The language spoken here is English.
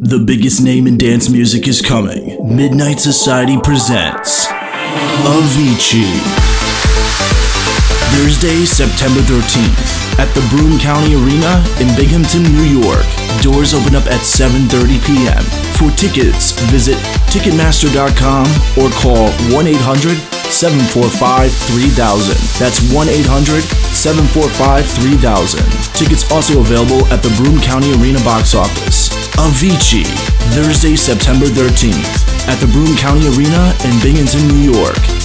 The biggest name in dance music is coming. Midnite Society presents Avicii. Thursday, September 13th at the Broome County Arena in Binghamton, New York. Doors open up at 7:30 p.m. For tickets, visit ticketmaster.com or call 1-800-745-3000. That's 1-800-745-3000. Tickets also available at the Broome County Arena box office. Avicii, Thursday, September 13th at the Broome County Arena in Binghamton, New York.